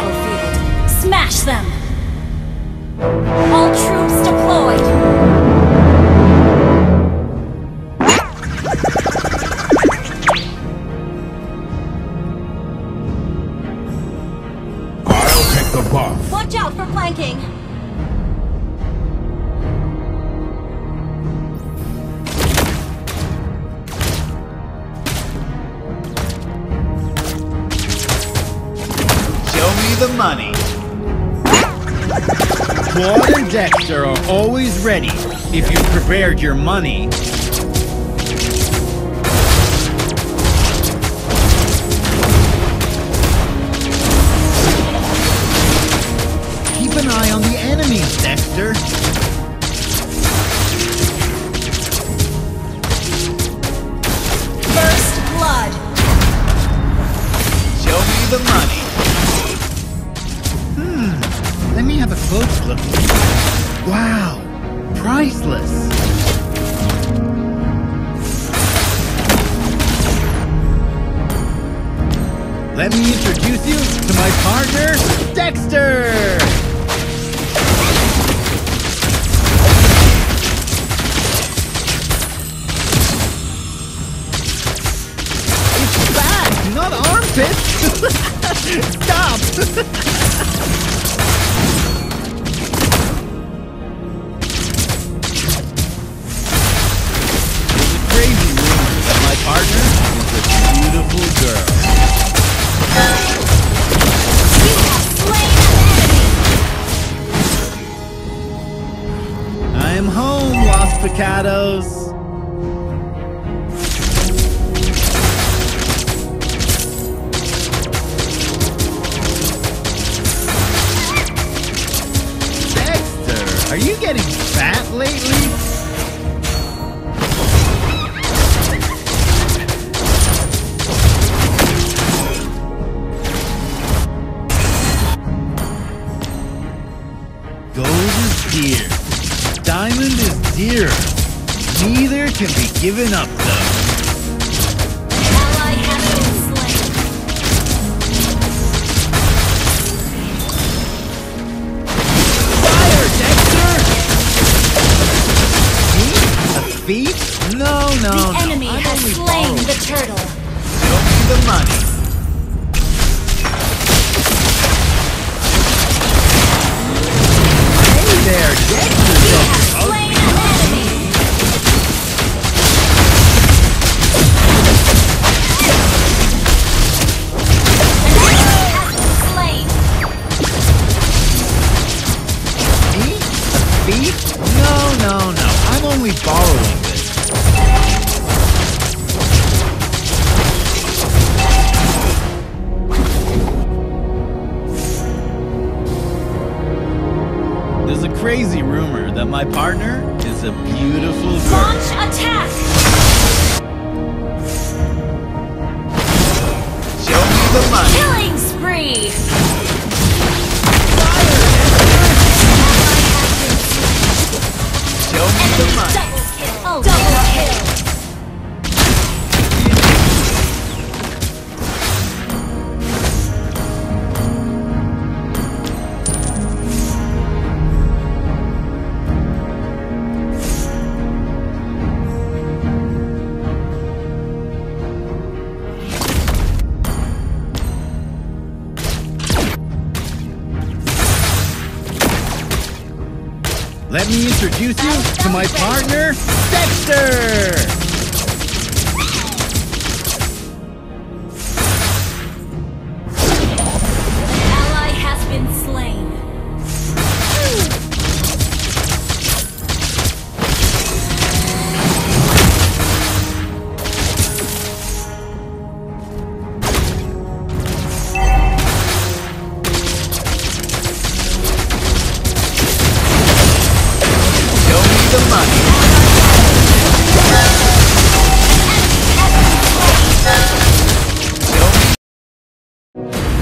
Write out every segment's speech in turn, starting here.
battlefield. Smash them! All troops deployed! Claude and Dexter are always ready if you've prepared your money. Keep an eye on the enemies, Dexter. First blood! Show me the money. Have a look. Wow, priceless. Let me introduce you to my partner, Dexter! Not armpits! Stop! are you getting fat lately? Gold is dear. Diamond is dear. Neither can be given up, though. Thief? No, no, The no. enemy I'm has slain the turtle. Show me the money. Hey there, Dexter! You have slain an enemy! An enemy slain. No, no, no. I'm only borrowing this. There's a crazy rumor that my partner is a beautiful girl. Launch attack! Show me the money. Killing spree! Show me introduce you to my partner, Dexter!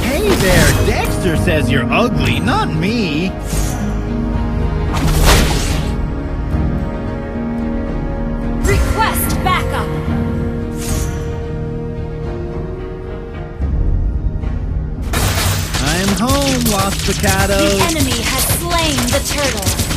Hey there, Dexter says you're ugly, not me. Request backup. I'm home, Lost Picados. The enemy has slain the turtle.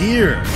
dear.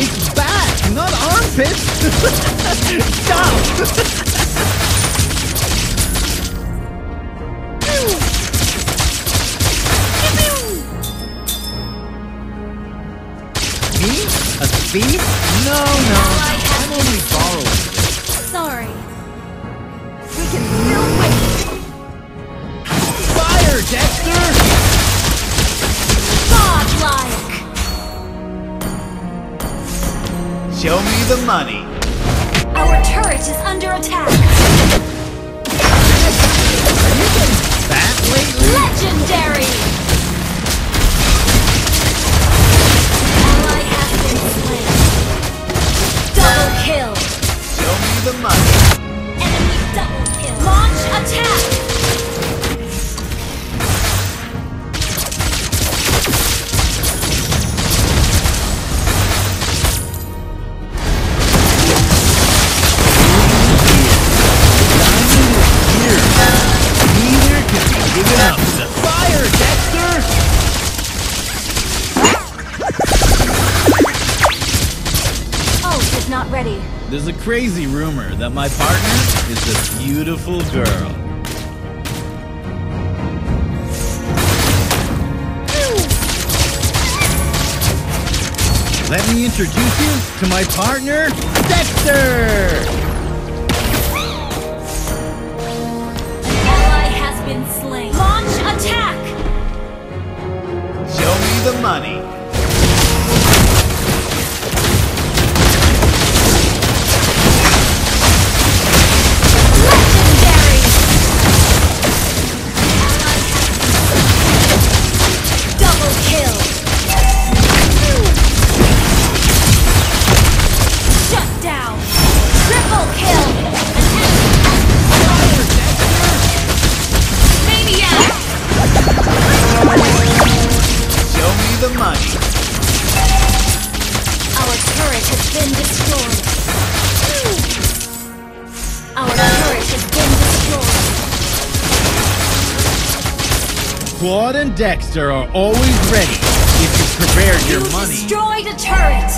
It's back, not armpits! Stop! Me? A thief? No, no. I'm only Show me the money. Our turret is under attack. That lately? Legendary! Ally has been slain. Double kill. Show me the money. Enemy double kill. Launch attack! crazy rumor that my partner is a beautiful girl. Let me introduce you to my partner, Dexter! Ally has been slain. Launch attack! Show me the money. Claude and Dexter are always ready if you prepare your you money. Destroy the turret!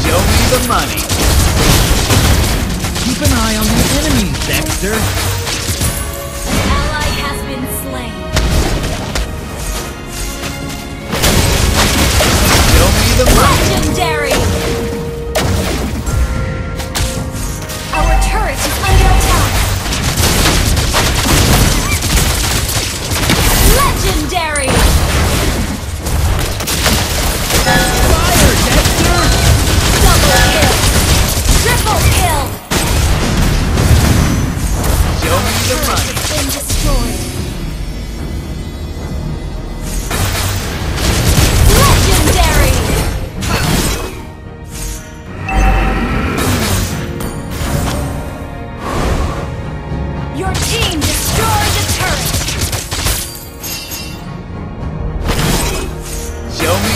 Show me the money. Keep an eye on the enemies, Dexter.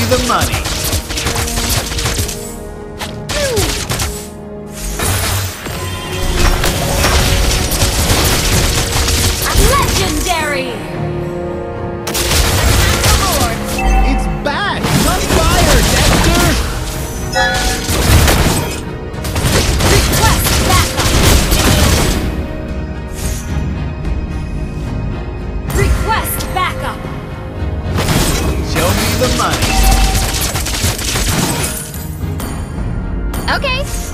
the money. Legendary! It's back! Dexter! Request backup! Request backup! Show me the money! Okay.